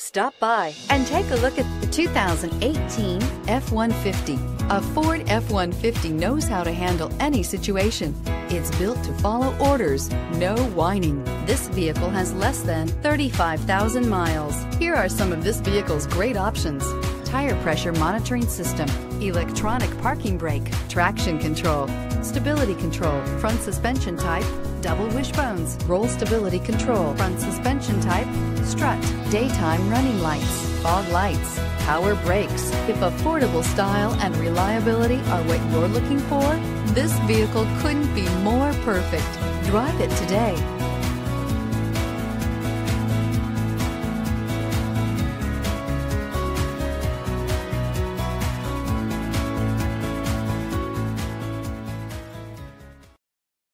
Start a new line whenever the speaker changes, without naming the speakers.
Stop by and take a look at the 2018 F-150. A Ford F-150 knows how to handle any situation. It's built to follow orders, no whining. This vehicle has less than 35,000 miles. Here are some of this vehicle's great options. Tire pressure monitoring system, electronic parking brake, traction control, stability control, front suspension type, double wishbones, roll stability control, front suspension type, daytime running lights, fog lights, power brakes. If affordable style and reliability are what you're looking for, this vehicle couldn't be more perfect. Drive it today.